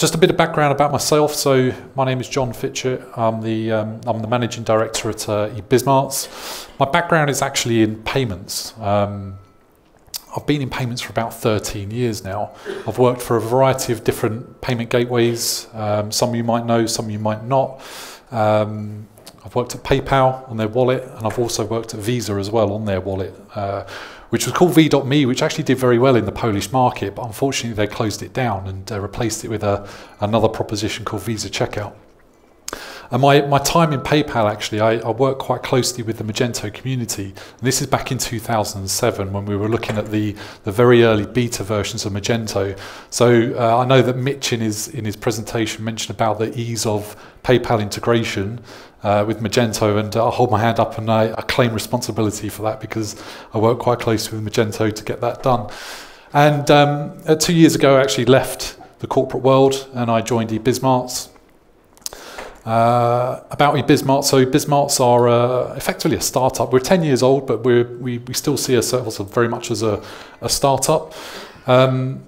just a bit of background about myself. So my name is John Fitchett. I'm the um, I'm the managing director at uh, eBizmarts. My background is actually in payments. Um, I've been in payments for about 13 years now. I've worked for a variety of different payment gateways. Um, some you might know, some you might not. Um, I've worked at PayPal on their wallet, and I've also worked at Visa as well on their wallet, uh, which was called V.me, which actually did very well in the Polish market, but unfortunately they closed it down and uh, replaced it with a, another proposition called Visa Checkout. And my, my time in PayPal, actually, I, I work quite closely with the Magento community. And this is back in 2007 when we were looking at the, the very early beta versions of Magento. So uh, I know that Mitch in his, in his presentation mentioned about the ease of PayPal integration uh, with Magento, and I'll hold my hand up and I, I claim responsibility for that because I work quite closely with Magento to get that done. And um, uh, two years ago, I actually left the corporate world and I joined eBizmarts. Uh, about eBizmarts, so eBizmarts are uh, effectively a startup. We're 10 years old, but we, we still see ourselves very much as a, a startup. Um,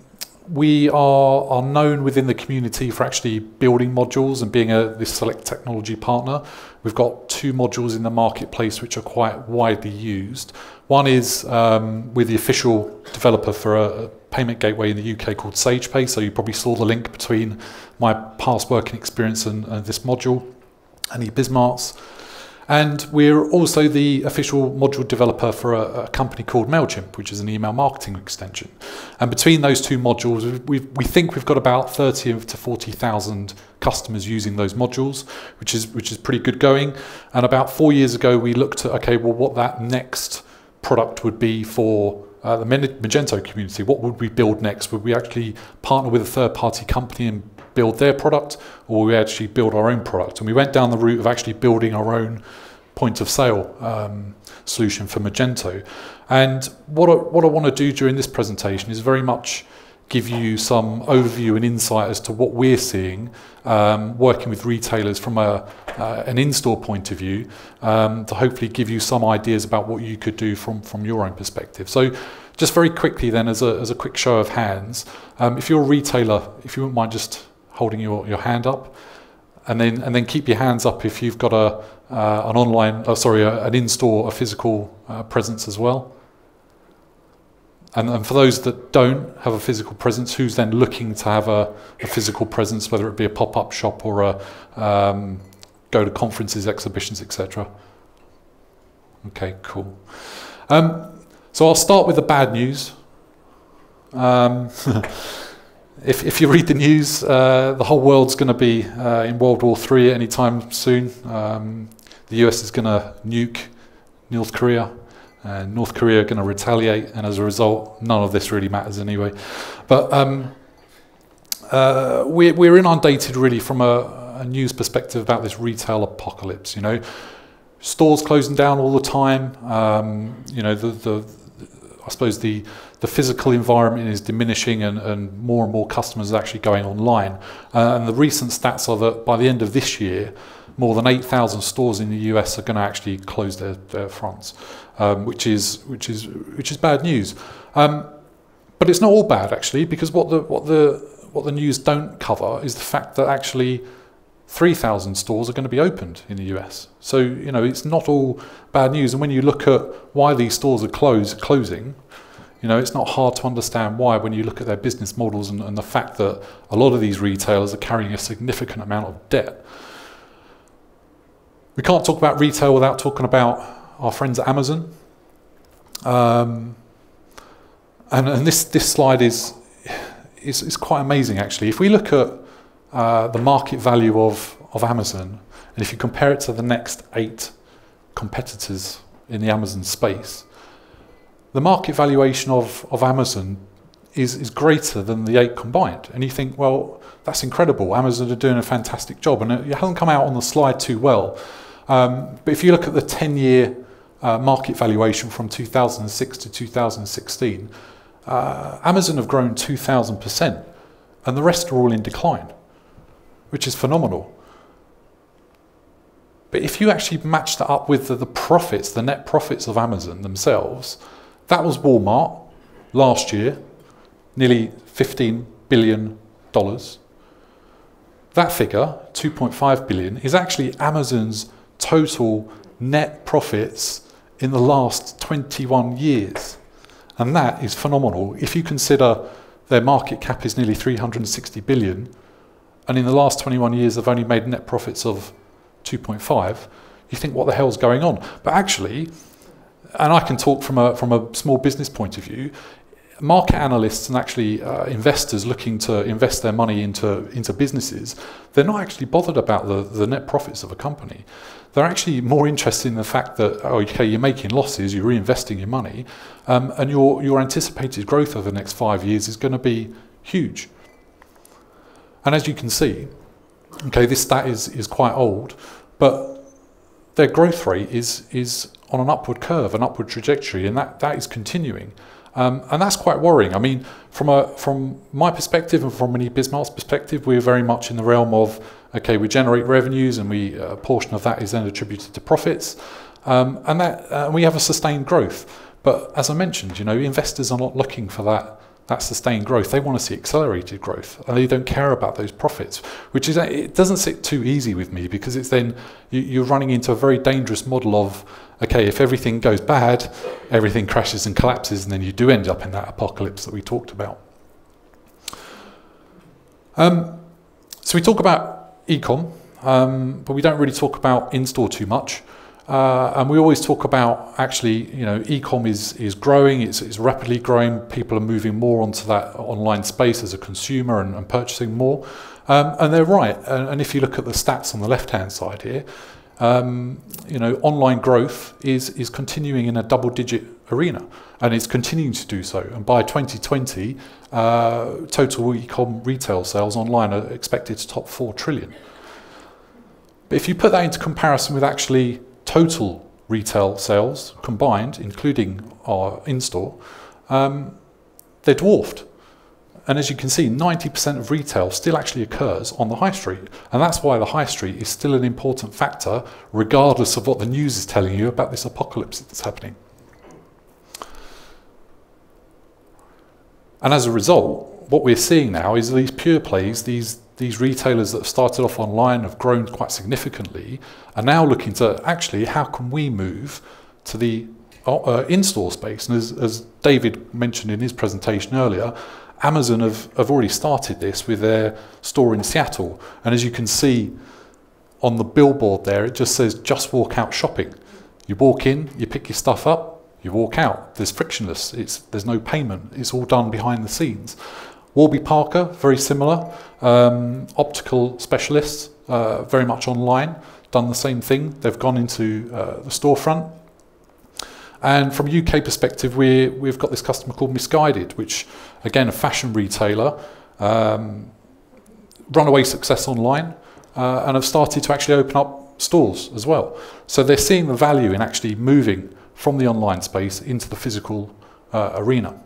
we are, are known within the community for actually building modules and being a this select technology partner. We've got two modules in the marketplace which are quite widely used. One is um, with the official developer for a, a payment gateway in the UK called SagePay. So you probably saw the link between my past working experience and, and this module and eBizmarts. And we're also the official module developer for a, a, company called MailChimp, which is an email marketing extension. And between those two modules, we we think we've got about 30 to 40,000 customers using those modules, which is, which is pretty good going. And about four years ago, we looked at, okay, well, what that next product would be for uh, the Magento community. What would we build next? Would we actually partner with a third party company and build their product, or we actually build our own product? And we went down the route of actually building our own point of sale um, solution for Magento. And what I, what I want to do during this presentation is very much give you some overview and insight as to what we're seeing um, working with retailers from a, uh, an in-store point of view um, to hopefully give you some ideas about what you could do from, from your own perspective. So just very quickly then as a, as a quick show of hands, um, if you're a retailer, if you wouldn't mind just holding your, your hand up and then, and then keep your hands up if you've got a, uh, an online, uh, sorry, an in-store, a physical uh, presence as well. And, and, for those that don't have a physical presence, who's then looking to have a, a physical presence, whether it be a pop-up shop or a um, go to conferences, exhibitions, etc. Okay, cool. Um, so I'll start with the bad news. Um, if, if you read the news, uh, the whole world's going to be uh, in World War III anytime soon. Um, the US is going to nuke North Korea. And North Korea are going to retaliate, and as a result, none of this really matters anyway. But um, uh, we're, we're inundated really from a, a, news perspective about this retail apocalypse. You know, stores closing down all the time. Um, you know, the, the I suppose the the physical environment is diminishing, and, and more and more customers are actually going online. Uh, and the recent stats are that by the end of this year, more than 8,000 stores in the US are going to actually close their, their fronts, um, which is which is which is bad news. Um, but it's not all bad actually, because what the what the what the news don't cover is the fact that actually 3,000 stores are going to be opened in the US. So you know it's not all bad news. And when you look at why these stores are closed closing, you know, it's not hard to understand why when you look at their business models and, and, the fact that a lot of these retailers are carrying a significant amount of debt. We can't talk about retail without talking about our friends at Amazon. Um, and, and this, this slide is, is, is quite amazing actually. If we look at uh, the market value of, of Amazon, and if you compare it to the next eight competitors in the Amazon space, the market valuation of, of Amazon is, is greater than the eight combined. And you think, well, that's incredible. Amazon are doing a fantastic job. And it hasn't come out on the slide too well. Um, but if you look at the 10 year uh, market valuation from 2006 to 2016, uh, Amazon have grown 2,000%, and the rest are all in decline, which is phenomenal. But if you actually match that up with the, the profits, the net profits of Amazon themselves, that was Walmart last year, nearly $15 billion. that figure, 2.5 billion, is actually Amazon's total net profits in the last 21 years. And that is phenomenal. If you consider their market cap is nearly 360 billion, and in the last 21 years they've only made net profits of 2.5, you think, what the hell's going on? But actually, and I can talk from a, from a small business point of view, market analysts and actually uh, investors looking to invest their money into, into businesses, they're not actually bothered about the, the net profits of a company. They're actually more interested in the fact that, oh, okay, you're making losses, you're reinvesting your money, um, and your, your anticipated growth over the next five years is going to be huge. And as you can see, okay, this stat is, is quite old, but their growth rate is, is on an upward curve, an upward trajectory, and that, that is continuing. Um, and that's quite worrying. I mean, from a from my perspective and from an eBizMart's perspective, we're very much in the realm of okay, we generate revenues, and we a portion of that is then attributed to profits, um, and that uh, we have a sustained growth. But as I mentioned, you know, investors are not looking for that that sustained growth. They want to see accelerated growth, and they don't care about those profits. Which is it doesn't sit too easy with me because it's then you, are running into a very dangerous model of okay, if everything goes bad, everything crashes and collapses, and then you do end up in that apocalypse that we talked about. Um, so we talk about ecom, um, but we don't really talk about in-store too much. Uh, and we always talk about actually, you know, e-com is, is growing, it's, it's rapidly growing, people are moving more onto that online space as a consumer and, and purchasing more. Um, and they're right. And, and, if you look at the stats on the left-hand side here, um, you know, online growth is, is continuing in a double-digit arena, and it's continuing to do so. And by 2020, uh, total e-com retail sales online are expected to top 4 trillion. But if you put that into comparison with actually total retail sales combined, including our in-store, um, they're dwarfed. And as you can see, 90% of retail still actually occurs on the high street. And that's why the high street is still an important factor, regardless of what the news is telling you about this apocalypse that's happening. And as a result, what we're seeing now is these pure plays, these these retailers that have started off online have grown quite significantly are now looking to actually how can we move to the uh, in-store space. And as, as David mentioned in his presentation earlier Amazon have, have already started this with their store in Seattle. And as you can see on the billboard there it just says just walk out shopping. You walk in you pick your stuff up you walk out. There's frictionless. It's there's no payment. It's all done behind the scenes. Warby Parker, very similar. Um, optical specialists, uh, very much online, done the same thing. They've gone into uh, the storefront. And from a UK perspective, we we've got this customer called Missguided, which, again, a fashion retailer, um, runaway success online, uh, and have started to actually open up stores as well. So they're seeing the value in actually moving from the online space into the physical uh, arena.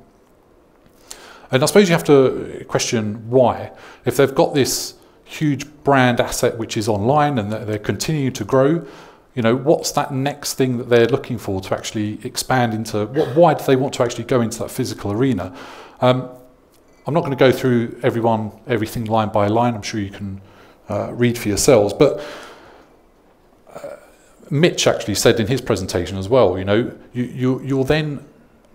And I suppose you have to question why. If they've got this huge brand asset which is online and they're continuing to grow, you know, what's that next thing that they're looking for to actually expand into? What, why do they want to actually go into that physical arena? Um, I'm not going to go through everyone, everything line by line. I'm sure you can uh, read for yourselves. But uh, Mitch actually said in his presentation as well, you know, you, you, you'll then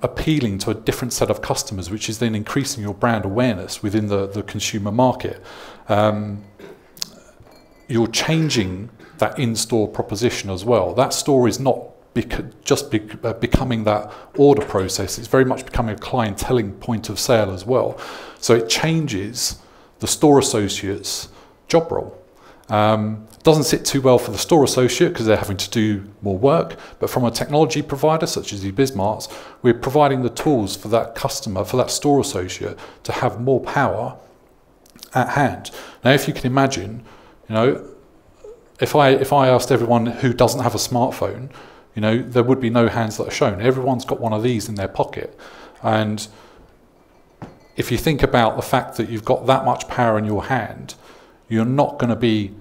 appealing to a different set of customers, which is then increasing your brand awareness within the, the consumer market. Um, you're changing that in-store proposition as well. That store is not just uh, becoming that order process. It's very much becoming a clienteling point of sale as well. So it changes the store associate's job role. Um, doesn't sit too well for the store associate because they're having to do more work, but from a technology provider such as Ebizmart's, we're providing the tools for that customer, for that store associate to have more power at hand. Now, if you can imagine, you know, if I if I asked everyone who doesn't have a smartphone, you know, there would be no hands that are shown. Everyone's got one of these in their pocket, and if you think about the fact that you've got that much power in your hand, you're not going to be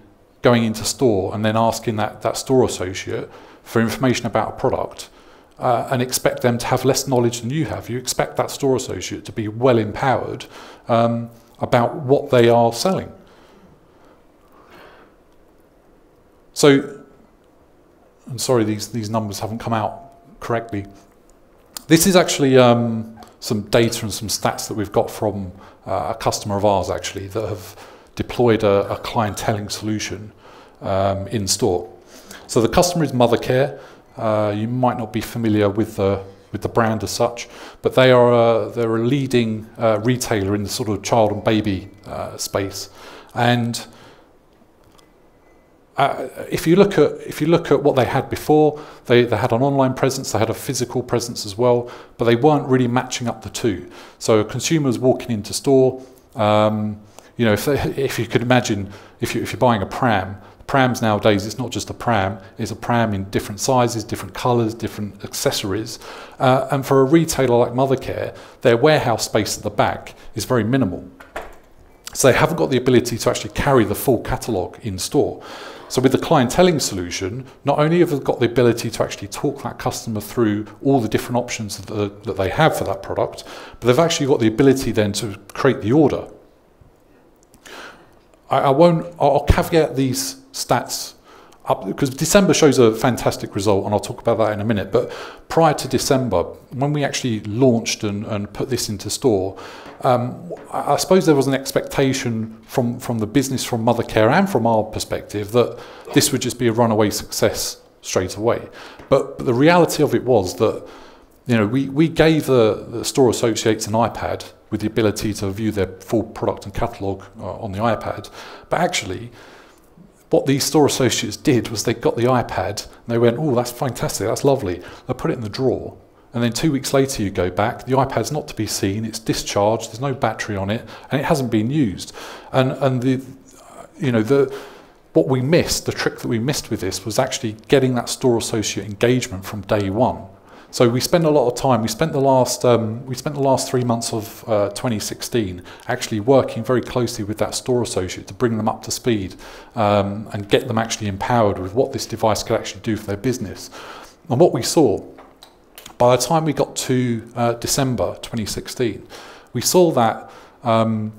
going into store and then asking that, that store associate for information about a product uh, and expect them to have less knowledge than you have. You expect that store associate to be well empowered um, about what they are selling. So, I'm sorry, these, these numbers haven't come out correctly. This is actually um, some data and some stats that we've got from uh, a customer of ours actually that have deployed a, a clienteling solution um, in store. So the customer is Mothercare. Uh, you might not be familiar with the with the brand as such, but they are a, they're a leading uh, retailer in the sort of child and baby uh, space, and uh, if you look at if you look at what they had before, they, they had an online presence, they had a physical presence as well, but they weren't really matching up the two. So consumers walking into store, um, you know, if they, if you could imagine, if you if you're buying a pram, prams nowadays it's not just a pram, it's a pram in different sizes, different colours, different accessories, uh, and for a retailer like Mothercare, their warehouse space at the back is very minimal. So they haven't got the ability to actually carry the full catalogue in store. So with the clienteling solution, not only have they got the ability to actually talk that customer through all the different options that, the, that they have for that product, but they've actually got the ability then to create the order. I, I won't, I'll caveat these stats up because December shows a fantastic result, and I'll talk about that in a minute. But prior to December, when we actually launched and, and put this into store, um, I suppose there was an expectation from, from the business, from Mothercare, and from our perspective that this would just be a runaway success straight away. But, but the reality of it was that you know we, we gave the, the store associates an iPad with the ability to view their full product and catalogue uh, on the iPad, but actually what these store associates did was they got the iPad and they went, oh, that's fantastic, that's lovely. They put it in the drawer. And then two weeks later, you go back, the iPad's not to be seen, it's discharged, there's no battery on it, and it hasn't been used. And, and the, you know, the, what we missed, the trick that we missed with this was actually getting that store associate engagement from day one. So we spend a lot of time. We spent the last um, we spent the last three months of uh, 2016 actually working very closely with that store associate to bring them up to speed um, and get them actually empowered with what this device could actually do for their business. And what we saw by the time we got to uh, December 2016, we saw that. Um,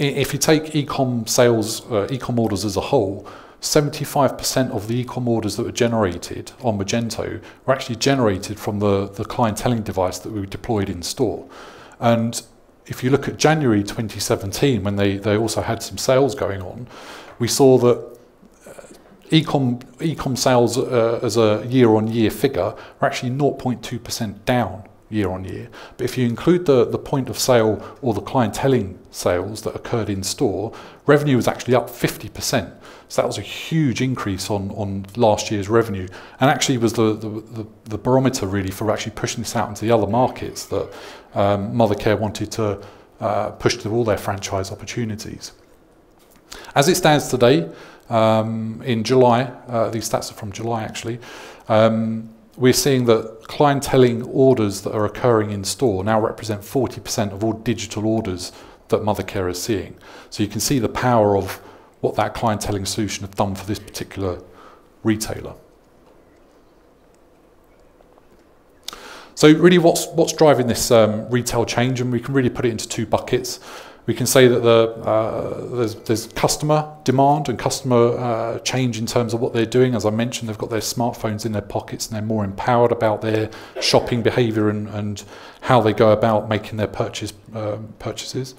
if you take ecom sales, uh, ecom orders as a whole, 75% of the ecom orders that were generated on Magento were actually generated from the, the clienteling device that we deployed in store. And if you look at January 2017, when they, they also had some sales going on, we saw that uh, ecom, ecom sales uh, as a year on year figure were actually 0.2% down year on year. But if you include the, the point of sale or the clienteling sales that occurred in store, revenue was actually up 50%. So that was a huge increase on, on last year's revenue and actually was the, the, the, barometer really for actually pushing this out into the other markets that um, Mothercare wanted to uh, push to all their franchise opportunities. As it stands today, um, in July, uh, these stats are from July actually, um, we're seeing that clienteling orders that are occurring in store now represent 40% of all digital orders that Mothercare is seeing. So you can see the power of what that clienteling solution have done for this particular retailer. So really what's, what's driving this um, retail change, and we can really put it into two buckets. We can say that the, uh, there's, there's, customer demand and customer uh, change in terms of what they're doing. As I mentioned, they've got their smartphones in their pockets and they're more empowered about their shopping behaviour and, and how they go about making their purchase, um, purchases.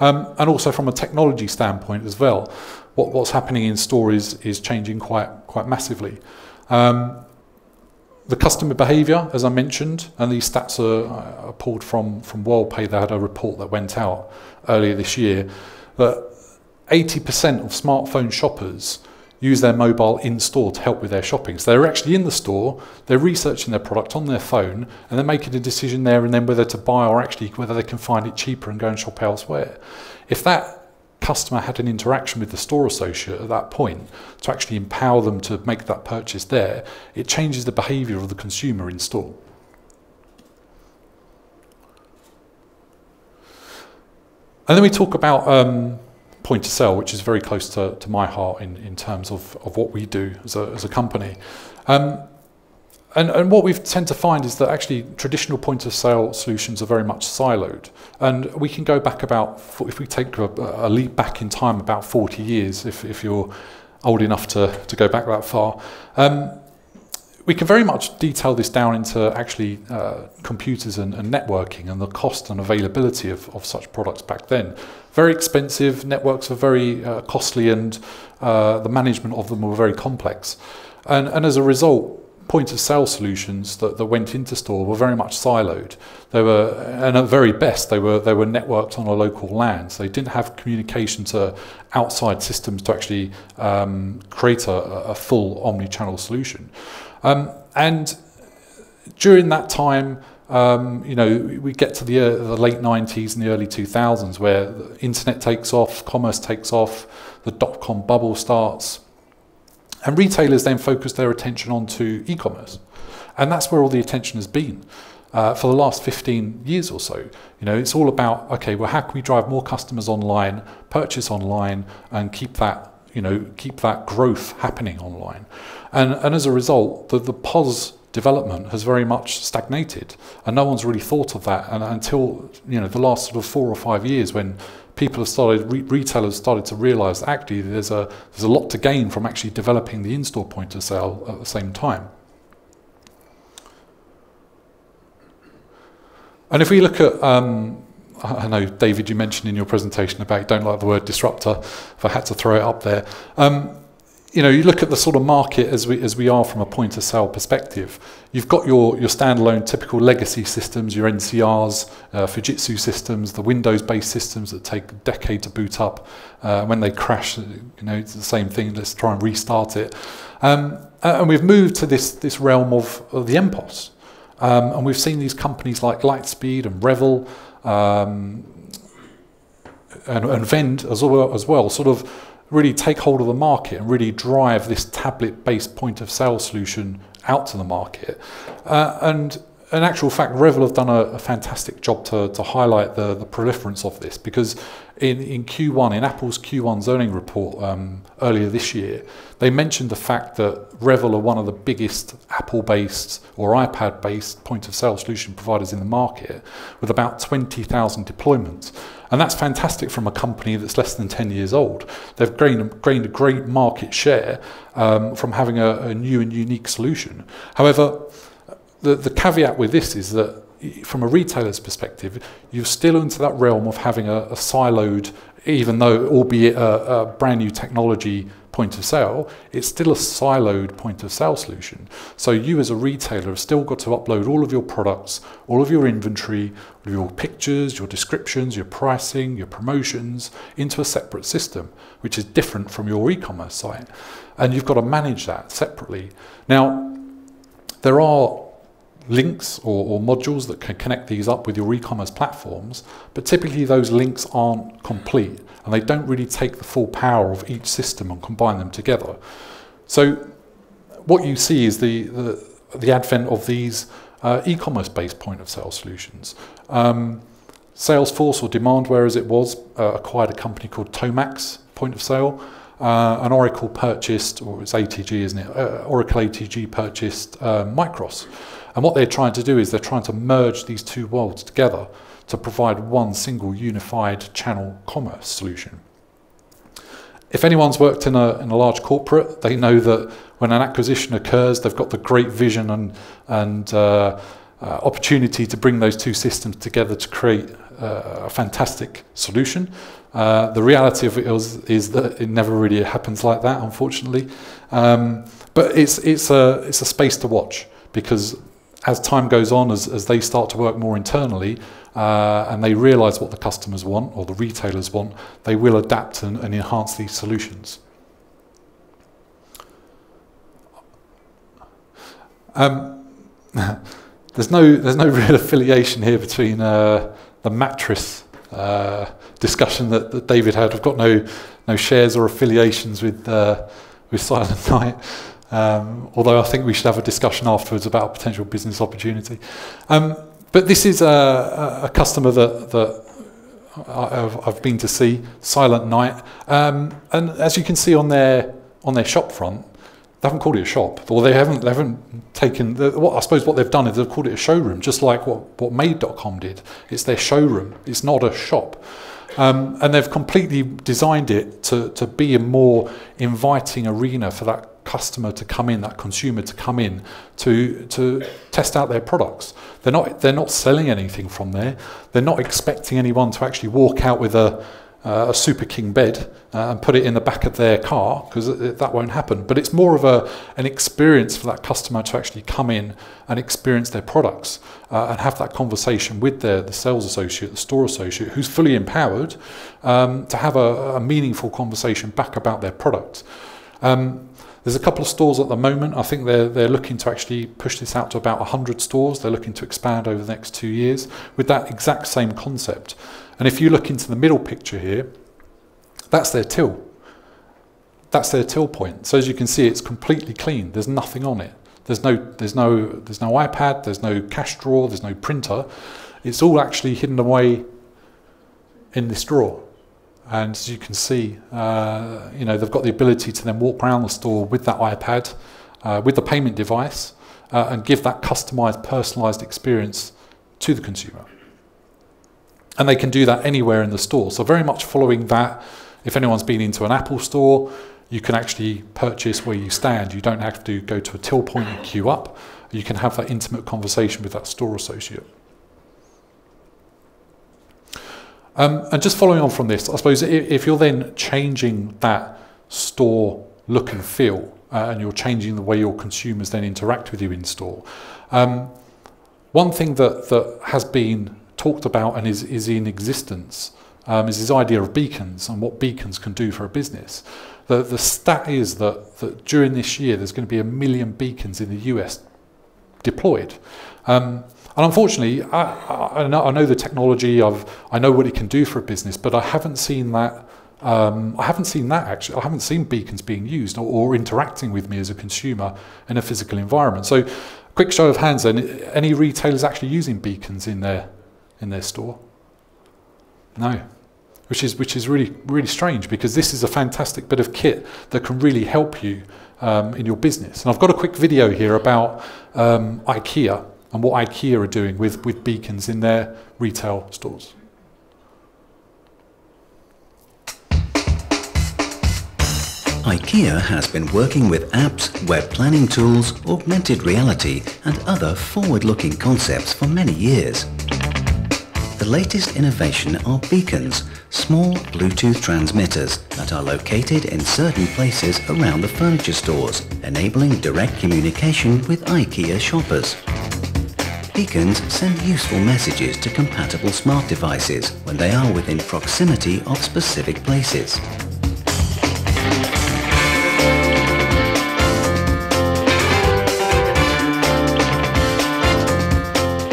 Um, and also from a technology standpoint as well, what, what's happening in store is, is changing quite, quite massively. Um, the customer behaviour, as I mentioned, and these stats are, are pulled from, from WorldPay. They had a report that went out earlier this year that 80% of smartphone shoppers use their mobile in store to help with their shopping. So they're actually in the store, they're researching their product on their phone, and they're making a decision there and then whether to buy or actually whether they can find it cheaper and go and shop elsewhere. If that customer had an interaction with the store associate at that point to actually empower them to make that purchase there, it changes the behaviour of the consumer in store. And then we talk about um, point of sale, which is very close to, to my heart in, in terms of, of what we do as a, as a company. Um, and, and what we tend to find is that actually traditional point of sale solutions are very much siloed. And we can go back about, if we take a, a leap back in time about 40 years, if, if you're old enough to, to go back that far. Um, we can very much detail this down into actually uh, computers and, and, networking and the cost and availability of, of such products back then. Very expensive, networks were very uh, costly and uh, the management of them were very complex. And, and as a result, point of sale solutions that, that went into store were very much siloed. They were, and at very best, they were, they were networked on a local LAN. So they didn't have communication to outside systems to actually um, create a, a full omni-channel solution. Um, and during that time, um, you know, we get to the, uh, the late 90s and the early 2000s where the internet takes off, commerce takes off, the dot-com bubble starts, and retailers then focus their attention onto e-commerce. And that's where all the attention has been. Uh, for the last 15 years or so. You know, it's all about, okay, well, how can we drive more customers online, purchase online, and keep that, you know, keep that growth happening online. And, and as a result, the, the POS development has very much stagnated, and no one's really thought of that and, until, you know, the last sort of four or five years when people have started, re retailers started to realize actually there's a, there's a lot to gain from actually developing the in-store point of sale at the same time. And if we look at, um, I know David, you mentioned in your presentation about don't like the word disruptor, if I had to throw it up there. Um, you know, you look at the sort of market as we as we are from a point of sale perspective. You've got your your standalone typical legacy systems, your NCRs, uh, Fujitsu systems, the Windows-based systems that take a decade to boot up. Uh, when they crash, you know, it's the same thing. Let's try and restart it. Um, and we've moved to this this realm of, of the MPOS, um, and we've seen these companies like Lightspeed and Revel. Um, and, and Vend as well, as well, sort of really take hold of the market and really drive this tablet-based point of sale solution out to the market. Uh, and in actual fact, Revel have done a, a fantastic job to, to highlight the, the proliferance of this because in, in Q1, in Apple's Q1 zoning report um, earlier this year, they mentioned the fact that Revel are one of the biggest Apple-based or iPad-based point-of-sale solution providers in the market with about 20,000 deployments. And that's fantastic from a company that's less than 10 years old. They've gained, gained a great market share um, from having a, a new and unique solution. However, the, the caveat with this is that from a retailer's perspective, you're still into that realm of having a, a siloed, even though albeit a, a brand new technology point of sale, it's still a siloed point of sale solution. So you as a retailer have still got to upload all of your products, all of your inventory, your pictures, your descriptions, your pricing, your promotions into a separate system, which is different from your e-commerce site. And you've got to manage that separately. Now, there are links or, or, modules that can connect these up with your e-commerce platforms, but typically those links aren't complete and they don't really take the full power of each system and combine them together. So what you see is the, the, the advent of these uh, e-commerce based point of sale solutions. Um, Salesforce or Demandware as it was uh, acquired a company called Tomax point of sale. Uh, and Oracle purchased, or it's ATG, isn't it? Uh, Oracle ATG purchased uh, Micros. And what they're trying to do is they're trying to merge these two worlds together to provide one single unified channel commerce solution. If anyone's worked in a, in a large corporate, they know that when an acquisition occurs, they've got the great vision and, and uh, uh, opportunity to bring those two systems together to create uh, a fantastic solution. Uh, the reality of it is, is, that it never really happens like that, unfortunately. Um, but it's, it's, a, it's a space to watch because as time goes on, as, as they start to work more internally uh, and they realize what the customers want or the retailers want, they will adapt and, and enhance these solutions. Um, there's no there's no real affiliation here between uh, the mattress uh, discussion that, that David had. I've got no no shares or affiliations with uh, with Silent Night. Um, although I think we should have a discussion afterwards about a potential business opportunity. Um, but this is a, a customer that, that I've, I've, been to see, Silentnight. Um, and as you can see on their, on their shop front, they haven't called it a shop, or they haven't, they haven't taken, the, what, I suppose what they've done is they've called it a showroom, just like what, what Made.com did. It's their showroom, it's not a shop. Um, and they've completely designed it to, to be a more inviting arena for that customer to come in, that consumer to come in to to test out their products. They're not they're not selling anything from there. They're not expecting anyone to actually walk out with a uh, a Super King bed uh, and put it in the back of their car because that won't happen. But it's more of a an experience for that customer to actually come in and experience their products uh, and have that conversation with their the sales associate, the store associate, who's fully empowered um, to have a, a, meaningful conversation back about their product. Um, there's a couple of stores at the moment. I think they're, they're looking to actually push this out to about 100 stores. They're looking to expand over the next two years with that exact same concept. And if you look into the middle picture here, that's their till. That's their till point. So as you can see, it's completely clean. There's nothing on it. There's no, there's no, there's no iPad. There's no cash drawer. There's no printer. It's all actually hidden away in this drawer. And as you can see, uh, you know, they've got the ability to then walk around the store with that iPad, uh, with the payment device, uh, and give that customized, personalized experience to the consumer. And they can do that anywhere in the store. So very much following that, if anyone's been into an Apple store, you can actually purchase where you stand. You don't have to go to a till point and queue up. You can have that intimate conversation with that store associate. Um, and just following on from this, I suppose if, you're then changing that store look and feel, uh, and you're changing the way your consumers then interact with you in store, um, one thing that, that has been talked about and is, is in existence um, is this idea of beacons and what beacons can do for a business. The, the stat is that, that during this year there's going to be a million beacons in the US deployed. Um, and unfortunately, I, I, know, I know the technology. I've, I know what it can do for a business, but I haven't seen that. Um, I haven't seen that actually. I haven't seen beacons being used or, or, interacting with me as a consumer in a physical environment. So, quick show of hands. Then, any retailers actually using beacons in their in their store? No, which is which is really really strange because this is a fantastic bit of kit that can really help you um, in your business. And I've got a quick video here about um, IKEA and what IKEA are doing with, with beacons in their retail stores. IKEA has been working with apps, web planning tools, augmented reality and other forward-looking concepts for many years. The latest innovation are beacons, small Bluetooth transmitters that are located in certain places around the furniture stores, enabling direct communication with IKEA shoppers. Beacons send useful messages to compatible smart devices when they are within proximity of specific places.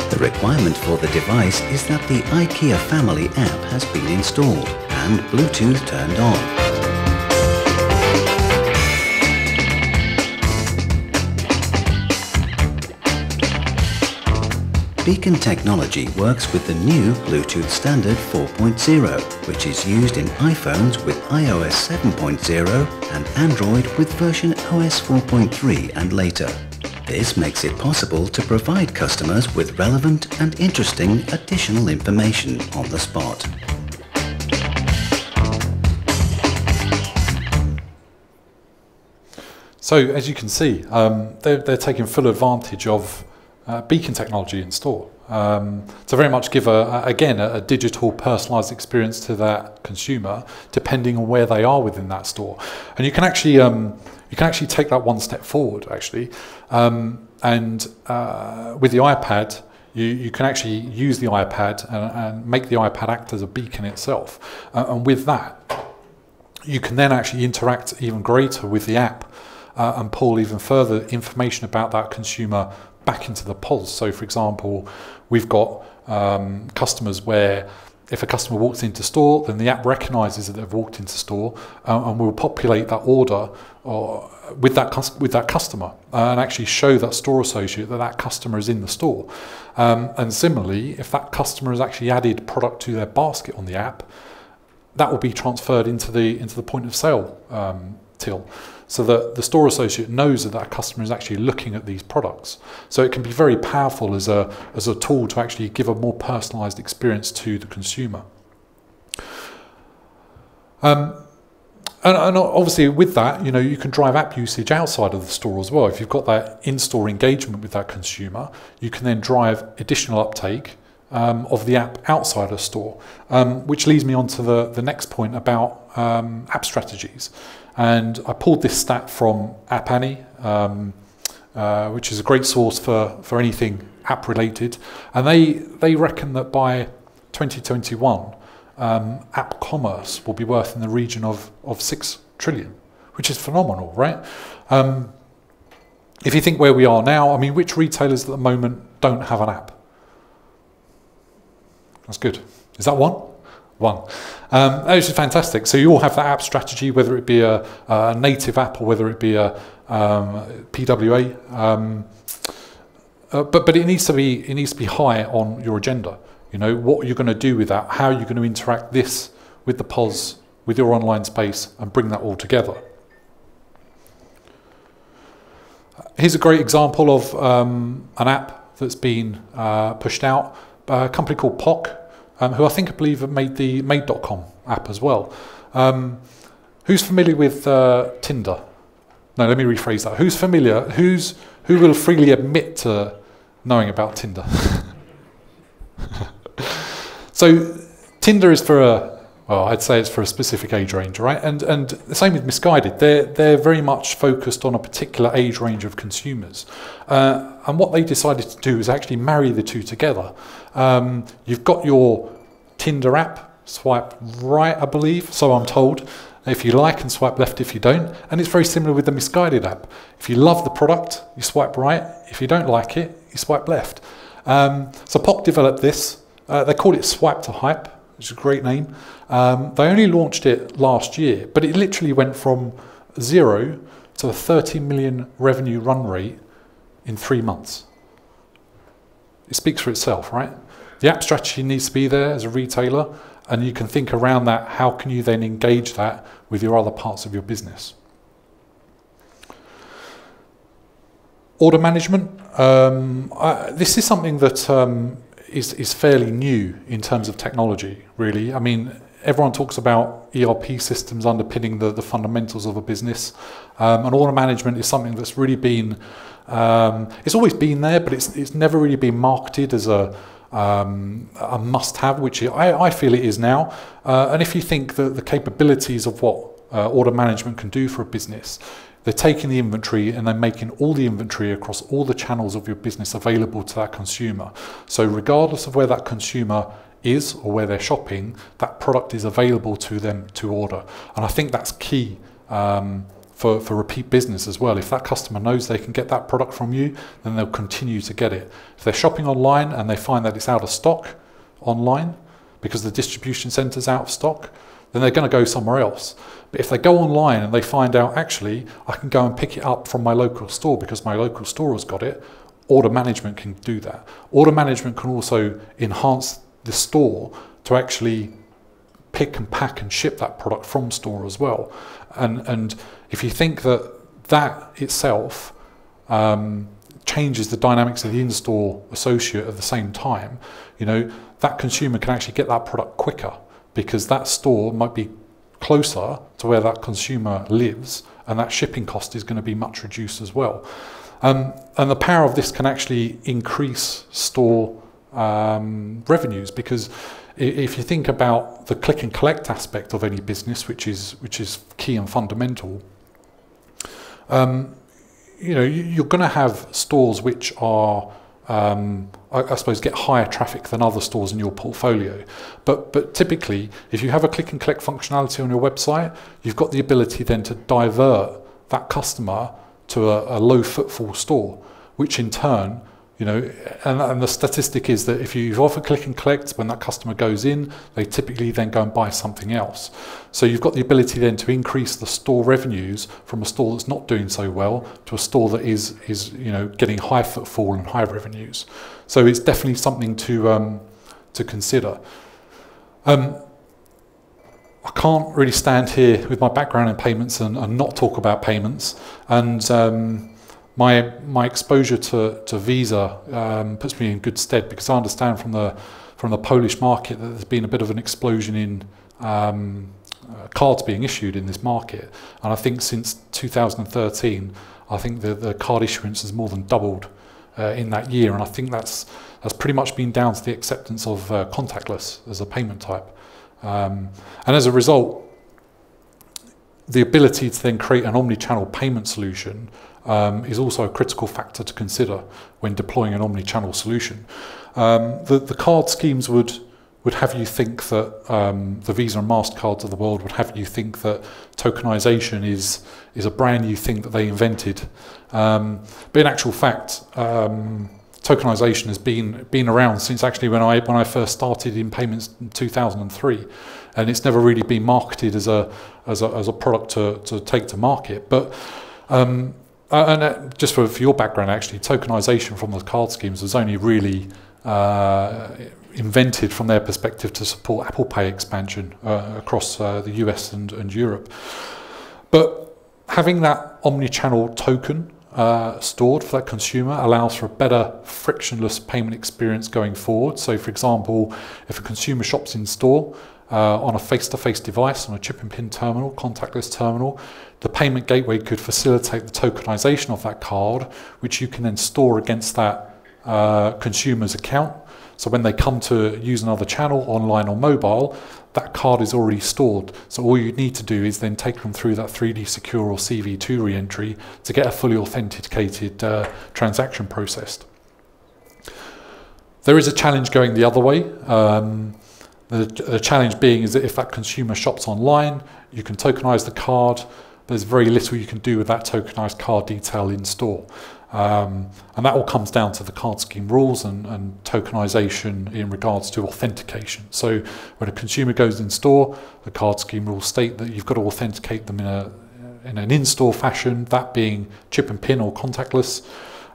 The requirement for the device is that the IKEA Family app has been installed and Bluetooth turned on. Beacon technology works with the new Bluetooth standard 4.0, which is used in iPhones with iOS 7.0 and Android with version OS 4.3 and later. This makes it possible to provide customers with relevant and interesting additional information on the spot. So as you can see, um, they're, they're taking full advantage of uh, beacon technology in store um, to very much give a, again a, a, digital personalized experience to that consumer depending on where they are within that store. And you can actually um, you can actually take that one step forward actually. Um, and uh, with the iPad you, you can actually use the iPad and, and make the iPad act as a beacon itself. Uh, and with that you can then actually interact even greater with the app uh, and pull even further information about that consumer back into the POS. So, for example, we've got um, customers where if a customer walks into store, then the app recognizes that they've walked into store uh, and will populate that order or with that with that customer uh, and actually show that store associate that that customer is in the store. Um, and similarly, if that customer has actually added product to their basket on the app, that will be transferred into the into the point of sale um, till so that the store associate knows that that customer is actually looking at these products. So it can be very powerful as a, as a tool to actually give a more personalized experience to the consumer. Um, and, and obviously, with that, you know, you can drive app usage outside of the store as well. If you've got that in-store engagement with that consumer, you can then drive additional uptake um, of the app outside a store, um, which leads me on to the, the next point about um, app strategies. And I pulled this stat from App Annie, um, uh, which is a great source for, for anything app related. And they, they reckon that by 2021, um, app commerce will be worth in the region of, of 6 trillion, which is phenomenal, right? Um, if you think where we are now, I mean, which retailers at the moment don't have an app? That's good. Is that one? One. Um, that is fantastic. So you all have that app strategy, whether it be a, a native app or whether it be a um, PWA. Um, uh, but but it needs to be it needs to be high on your agenda. You know what you're going to do with that, how you're going to interact this with the POS, with your online space, and bring that all together. Here's a great example of um, an app that's been uh, pushed out a company called Poq, um, who I think I believe have made the Made.com app as well. Um, who's familiar with uh, Tinder? No, let me rephrase that. Who's familiar? Who's who will freely admit to knowing about Tinder? so Tinder is for a well, I'd say it's for a specific age range, right? And and the same with Missguided. They're they're very much focused on a particular age range of consumers, uh, and what they decided to do is actually marry the two together. Um, you've got your Tinder app, swipe right, I believe, so I'm told. If you like, and swipe left if you don't. And it's very similar with the Missguided app. If you love the product, you swipe right. If you don't like it, you swipe left. Um, so Poq developed this. Uh, they call it Swipe to Hype which is a great name. Um, they only launched it last year, but it literally went from zero to a 30 million revenue run rate in three months. It speaks for itself, right? The app strategy needs to be there as a retailer, and you can think around that. How can you then engage that with your other parts of your business? Order management. Um, I, this is something that um, is, is fairly new in terms of technology, really. I mean, everyone talks about ERP systems underpinning the, the fundamentals of a business. Um, and order management is something that's really been, um, it's always been there, but it's, it's never really been marketed as a, um, a must have, which I, I feel it is now. Uh, and if you think that the capabilities of what uh, order management can do for a business, they're taking the inventory and they're making all the inventory across all the channels of your business available to that consumer. So regardless of where that consumer is or where they're shopping, that product is available to them to order. And I think that's key um, for, for repeat business as well. If that customer knows they can get that product from you, then they'll continue to get it. If they're shopping online and they find that it's out of stock online because the distribution center's out of stock, then they're going to go somewhere else. But if they go online and they find out, actually, I can go and pick it up from my local store because my local store has got it, order management can do that. Order management can also enhance the store to actually pick and pack and ship that product from store as well. And, and if you think that that itself um, changes the dynamics of the in-store associate at the same time, you know, that consumer can actually get that product quicker because that store might be closer to where that consumer lives and that shipping cost is going to be much reduced as well. Um, and the power of this can actually increase store um, revenues because if you think about the click and collect aspect of any business, which is which is key and fundamental, um, you know you're going to have stores which are um, I, I, suppose, get higher traffic than other stores in your portfolio. But, but typically, if you have a click and collect functionality on your website, you've got the ability then to divert that customer to a, a low footfall store, which in turn you know, and, and the statistic is that if you offer click and collect, when that customer goes in, they typically then go and buy something else. So you've got the ability then to increase the store revenues from a store that's not doing so well to a store that is, is you know, getting high footfall and high revenues. So it's definitely something to, um, to consider. Um, I can't really stand here with my background in payments and, and not talk about payments. And um, my my exposure to to Visa um, puts me in good stead because I understand from the from the Polish market that there's been a bit of an explosion in um, uh, cards being issued in this market. And I think since 2013, I think the, the card issuance has more than doubled uh, in that year. And I think that's, that's pretty much been down to the acceptance of uh, contactless as a payment type. Um, and as a result, the ability to then create an omni-channel payment solution um, is also a critical factor to consider when deploying an omni-channel solution. Um, the, the card schemes would would have you think that um, the Visa and Mastercards of the world would have you think that tokenization is is a brand new thing that they invented. Um, but in actual fact, um, tokenization has been been around since actually when I when I first started in payments in 2003, and it's never really been marketed as a as a, as a product to, to take to market. But um, uh, and uh, just for, for your background, actually, tokenization from the card schemes was only really uh, invented from their perspective to support Apple Pay expansion uh, across uh, the US and, and Europe. But having that omni-channel token uh, stored for that consumer allows for a better frictionless payment experience going forward. So for example, if a consumer shops in store uh, on a face-to-face -face device, on a chip and pin terminal, contactless terminal, the payment gateway could facilitate the tokenization of that card, which you can then store against that uh, consumer's account so when they come to use another channel, online or mobile, that card is already stored. So all you need to do is then take them through that 3D Secure or CV2 re-entry to get a fully authenticated uh, transaction processed. There is a challenge going the other way. Um, The, the, challenge being is that if that consumer shops online, you can tokenize the card, there's very little you can do with that tokenized card detail in store. Um, and that all comes down to the card scheme rules and, and tokenization in regards to authentication. So when a consumer goes in store, the card scheme rules state that you've got to authenticate them in, a, in an in-store fashion, that being chip and pin or contactless.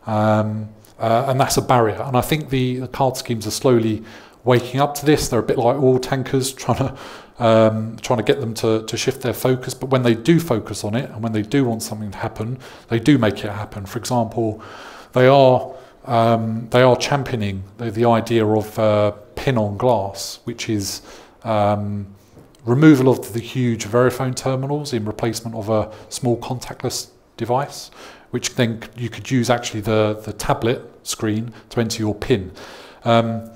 Um, uh, and that's a barrier. And I think the, the card schemes are slowly waking up to this. They're a bit like oil tankers trying to um, trying to get them to, to shift their focus. But when they do focus on it and when they do want something to happen, they do make it happen. For example, they are um, they are championing the, the idea of uh, pin on glass, which is um, removal of the huge Verifone terminals in replacement of a small contactless device, which then you could use actually the, the tablet screen to enter your pin. Um,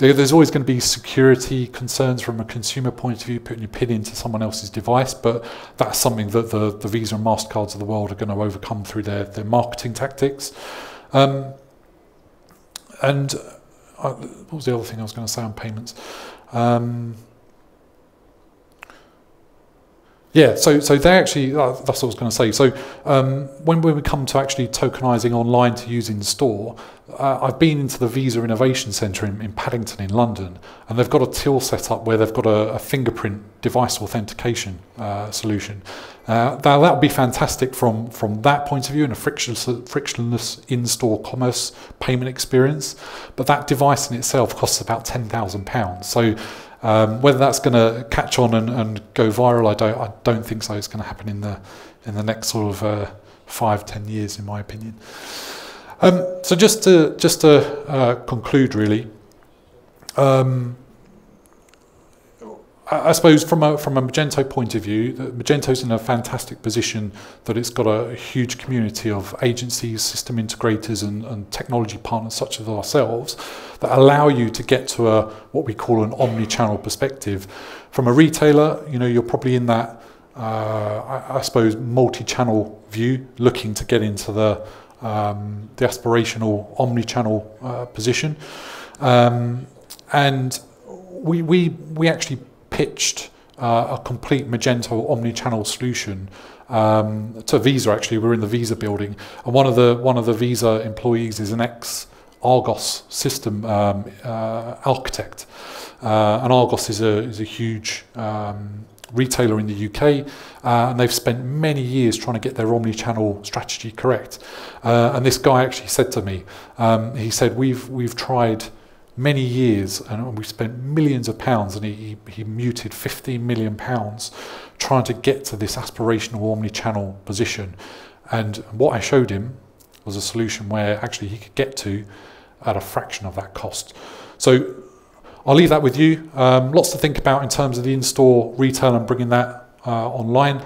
There, there's always going to be security concerns from a consumer point of view, putting your PIN into someone else's device, but that's something that the, the Visa and MasterCards of the world are going to overcome through their, their marketing tactics. Um, and uh, what was the other thing I was going to say on payments? Um, Yeah, so, so they actually, uh, that's what I was going to say. So um, when, when we come to actually tokenizing online to use in store, uh, I've been into the Visa Innovation Centre in, in Paddington in London, and they've got a till set up where they've got a, a fingerprint device authentication uh, solution. Uh, that would be fantastic from, from that point of view and a frictionless, frictionless in-store commerce payment experience. But that device in itself costs about £10,000. So um, whether that's going to catch on and, and, go viral, I don't. I don't think so. It's going to happen in the in the next sort of uh, five, ten years, in my opinion. Um, so just to just to uh, conclude, really. Um, I suppose from a from a Magento point of view, Magento's in a fantastic position that it's got a huge community of agencies, system integrators, and, and technology partners such as ourselves that allow you to get to a what we call an omni-channel perspective. From a retailer, you know, you're probably in that uh, I, I suppose multi-channel view, looking to get into the um, the aspirational omni-channel uh, position, um, and we we we actually pitched uh, a complete Magento omni-channel solution um, to Visa. Actually, we're in the Visa building, and one of the one of the Visa employees is an ex Argos system um, uh, architect, uh, and Argos is a is a huge um, retailer in the UK, uh, and they've spent many years trying to get their omni-channel strategy correct. Uh, and this guy actually said to me, um, he said, "We've we've tried." Many years and we spent millions of pounds and he, he muted 15 million pounds trying to get to this aspirational omni-channel position and what I showed him was a solution where actually he could get to at a fraction of that cost so I'll leave that with you. Um, lots to think about in terms of the in-store retail and bringing that uh, online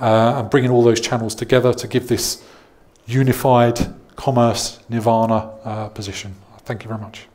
uh, and bringing all those channels together to give this unified commerce nirvana uh, position. Thank you very much.